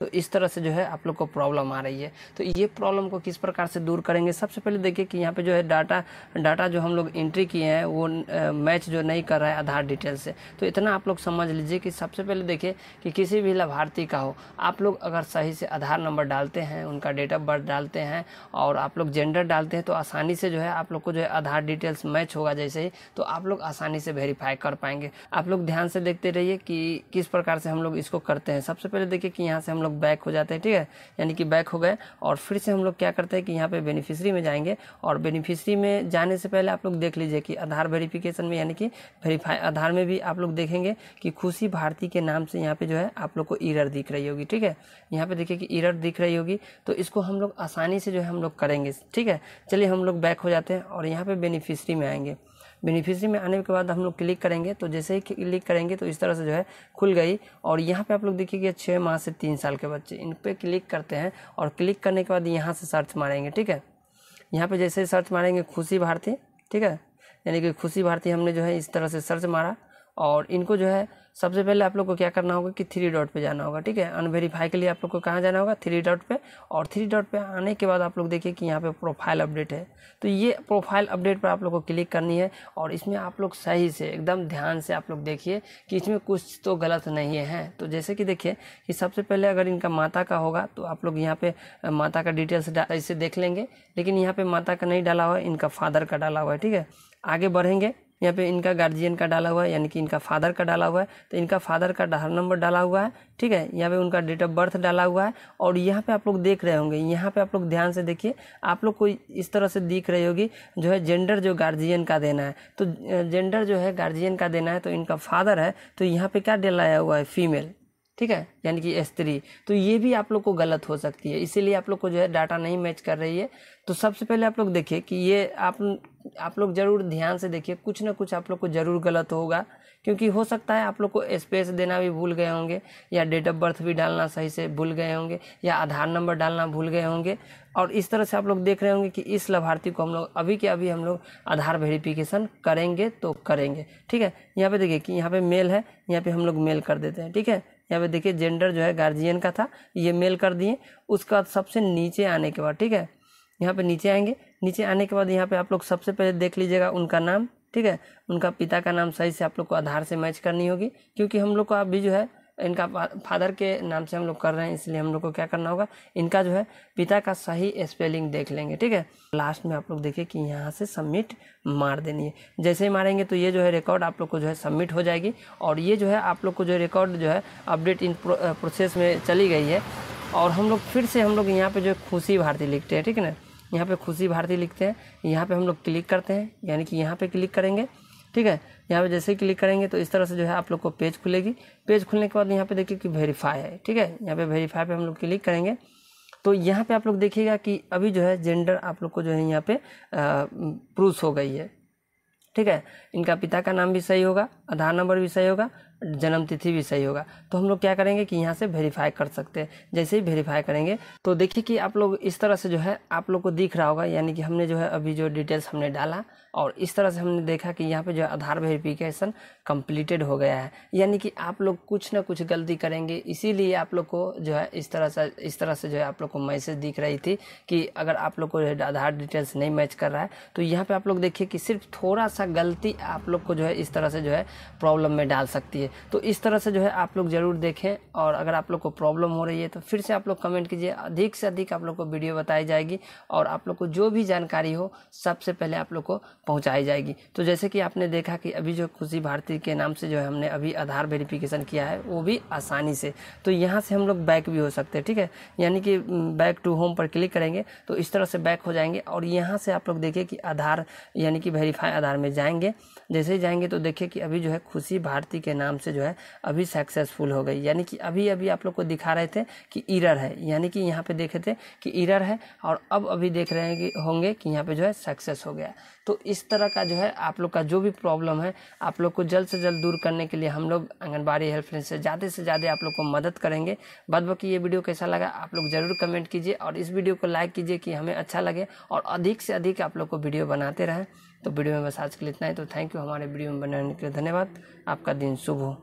तो इस तरह से जो है आप लोग को प्रॉब्लम आ रही है। तो ये प्रॉब्लम को किस प्रकार से दूर करेंगे? सबसे पहले देखिए कि यहाँ पे जो है डाटा डाटा जो हम लोग एंट्री किए हैं, वो मैच जो नहीं कर रहा है आधार डिटेल से। तो इतना आप लोग समझ लीजिए कि सबसे पहले देखिए कि किसी भी लाभार्थी का हो, आप लोग अगर सही से आधार नंबर डालते हैं, उनका डेट ऑफ़ बर्थ डालते हैं और आप लोग जेंडर डालते हैं तो आसानी से जो है आप लोग को जो है आधार डिटेल्स मैच होगा जैसे ही तो आप लोग आसानी से वेरीफाई कर पाएँगे। आप लोग ध्यान से देखते रहिए कि किस प्रकार से हम लोग इसको करते हैं। सबसे पहले देखिए कि यहाँ से हम लोग बैक हो जाते हैं, ठीक है? यानी कि बैक हो गए। और फिर से हम लोग क्या करते हैं कि यहाँ पे बेनिफिशरी में जाएँगे। और बेनिफिशरी में जाने से पहले आप लोग देख लीजिए कि आधार वेरिफिकेशन में, यानी कि वेरीफाई आधार में भी आप लोग देखेंगे कि खुशी भारती के नाम से यहाँ पे जो है आप लोग को ईरर दिख रही होगी, ठीक है? यहाँ पे देखिए कि ईरर दिख रही होगी। तो इसको हम लोग आसानी से जो है हम लोग करेंगे, ठीक है? चलिए हम लोग बैक हो जाते हैं और यहाँ पे बेनिफिशरी में आएँगे। बेनिफिशरी में आने के बाद हम लोग क्लिक करेंगे तो जैसे ही क्लिक करेंगे तो इस तरह से जो है खुल गई। और यहाँ पे आप लोग देखिए छः माह से तीन साल के बच्चे, इन पर क्लिक करते हैं और क्लिक करने के बाद यहाँ से सर्च मारेंगे, ठीक है? यहाँ पर जैसे सर्च मारेंगे, खुशी भारती, ठीक है? यानी कि खुशी भारती हमने जो है इस तरह से सर्च मारा। और इनको जो है, सबसे पहले आप लोग को क्या करना होगा कि थ्री डॉट पे जाना होगा, ठीक है? अनवेरीफाई के लिए आप लोग को कहाँ जाना होगा? थ्री डॉट पे और थ्री डॉट पे आने के बाद आप लोग देखिए कि यहाँ पे प्रोफ़ाइल अपडेट है। तो ये प्रोफ़ाइल अपडेट पर आप लोग को क्लिक करनी है और इसमें आप लोग सही से, एकदम ध्यान से आप लोग देखिए कि इसमें कुछ तो गलत नहीं है। तो जैसे कि देखिए कि सबसे पहले अगर इनका माता का होगा तो आप लोग यहाँ पर माता का डिटेल्स ऐसे देख लेंगे। लेकिन यहाँ पर माता का नहीं डाला हुआ है, इनका फादर का डाला हुआ है, ठीक है? आगे बढ़ेंगे। यहाँ पे इनका गार्जियन का डाला हुआ है, यानी कि इनका फादर का डाला हुआ है। तो इनका फादर का आधार नंबर डाला हुआ है, ठीक है? यहाँ पे उनका डेट ऑफ़ बर्थ डाला हुआ है और यहाँ पे आप लोग देख रहे होंगे, यहाँ पे आप लोग ध्यान से देखिए, आप लोग को इस तरह से दिख रही होगी, जो है जेंडर जो गार्जियन का देना है। तो जेंडर जो है गार्जियन का देना है तो इनका फादर है तो यहाँ पे क्या डलाया हुआ है? फीमेल ठीक है? यानी कि स्त्री। तो ये भी आप लोग को गलत हो सकती है। इसीलिए आप लोग को जो है डाटा नहीं मैच कर रही है। तो सबसे पहले आप लोग देखिए कि ये आप आप लोग ज़रूर ध्यान से देखिए, कुछ ना कुछ आप लोग को ज़रूर गलत होगा, क्योंकि हो सकता है आप लोग को स्पेस देना भी भूल गए होंगे, या डेट ऑफ़ बर्थ भी डालना सही से भूल गए होंगे, या आधार नंबर डालना भूल गए होंगे, और इस तरह से आप लोग देख रहे होंगे कि इस लाभार्थी को हम लोग, अभी के अभी हम लोग आधार वेरिफिकेशन करेंगे तो करेंगे, ठीक है? यहाँ पे देखिए कि यहाँ पे मेल है, यहाँ पे हम लोग मेल कर देते हैं, ठीक है? यहाँ पे देखिए जेंडर जो है गार्जियन का था, ये मेल कर दिए, उसका सबसे नीचे आने के बाद, ठीक है? यहाँ पे नीचे आएँगे। नीचे आने के बाद यहाँ पे आप लोग सबसे पहले देख लीजिएगा उनका नाम, ठीक है? उनका पिता का नाम सही से आप लोग को आधार से मैच करनी होगी, क्योंकि हम लोग को अभी जो है, इनका फादर के नाम से हम लोग कर रहे हैं, इसलिए हम लोग को क्या करना होगा? इनका जो है, पिता का सही स्पेलिंग देख लेंगे, ठीक है? लास्ट में आप लोग देखिए कि यहाँ से सबमिट मार देनी है। जैसे ही मारेंगे तो ये जो है रिकॉर्ड आप लोग को जो है सबमिट हो जाएगी, और ये जो है आप लोग को जो रिकॉर्ड जो है अपडेट इन प्रोसेस में चली गई है, और हम लोग फिर से हम लोग यहाँ पर जो है खुशी भारती लिखते हैं, ठीक है ना? यहाँ पे खुशी भारती लिखते हैं, यहाँ पे हम लोग क्लिक करते हैं, यानी कि यहाँ पे क्लिक करेंगे, ठीक है? यहाँ पे जैसे ही क्लिक करेंगे तो इस तरह से जो है आप लोग को पेज खुलेगी। पेज खुलने के बाद यहाँ पे देखिए कि वेरीफाई है, ठीक है? यहाँ पे वेरीफाई पे हम लोग क्लिक करेंगे। तो यहाँ पे आप लोग देखिएगा कि अभी जो है जेंडर आप लोग को जो है यहाँ पे प्रूफ हो गई है, ठीक है? इनका पिता का नाम भी सही होगा, आधार नंबर भी सही होगा जन्म तिथि भी सही होगा। तो हम लोग क्या करेंगे कि यहाँ से वेरीफाई कर सकते हैं। जैसे ही वेरीफाई करेंगे तो देखिए कि आप लोग इस तरह से जो है आप लोग को दिख रहा होगा, यानी कि हमने जो है अभी जो डिटेल्स हमने डाला और इस तरह से हमने देखा कि यहाँ पे जो आधार वेरिफिकेशन कंप्लीटेड हो गया है। यानी कि आप लोग कुछ ना कुछ गलती करेंगे। इसीलिए आप लोग को जो है इस तरह से, इस तरह से जो है आप लोग को मैसेज दिख रही थी कि अगर आप लोग को आधार डिटेल्स नहीं मैच कर रहा है तो यहाँ पे आप लोग देखिए कि सिर्फ़ थोड़ा सा गलती आप लोग को जो है इस तरह से जो है प्रॉब्लम में डाल सकती है। तो इस तरह से जो है आप लोग ज़रूर देखें और अगर आप लोग को प्रॉब्लम हो रही है तो फिर से आप लोग कमेंट कीजिए। अधिक से अधिक आप लोग को वीडियो बताई जाएगी और आप लोग को जो भी जानकारी हो, सबसे पहले आप लोग को पहुंचाई जाएगी। तो जैसे कि आपने देखा कि अभी जो खुशी भारती के नाम से जो है हमने अभी आधार वेरिफिकेशन किया है, वो भी आसानी से। तो यहाँ से हम लोग बैक भी हो सकते हैं, ठीक है? यानी कि बैक टू होम पर क्लिक करेंगे तो इस तरह से बैक हो जाएँगे और यहाँ से आप लोग देखिए कि आधार, यानी कि वेरीफाई आधार में जाएँगे। जैसे ही जाएँगे तो देखिए कि अभी जो है खुशी भारती के नाम से जो है अभी सक्सेसफुल हो गई। यानी कि अभी अभी आप लोग को दिखा रहे थे कि इरर है। यानी कि यहाँ पे देखे थे कि इरर है और अब अभी देख रहे हैं कि, होंगे कि यहाँ पे जो है सक्सेस हो गया। तो इस तरह का जो है आप लोग का जो भी प्रॉब्लम है, आप लोग को जल्द से जल्द दूर करने के लिए हम लोग आंगनबाड़ी हेल्पलाइन से ज़्यादा से ज़्यादा आप लोग को मदद करेंगे। बाद बाकी ये वीडियो कैसा लगा, आप लोग ज़रूर कमेंट कीजिए और इस वीडियो को लाइक कीजिए कि हमें अच्छा लगे और अधिक से अधिक आप लोग को वीडियो बनाते रहें। तो वीडियो में बस आज के लिए इतना ही। तो थैंक यू हमारे वीडियो में बनाने के लिए धन्यवाद। आपका दिन शुभ हो।